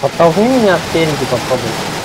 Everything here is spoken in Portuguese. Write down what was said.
Só tá ruim a minha pele de papo.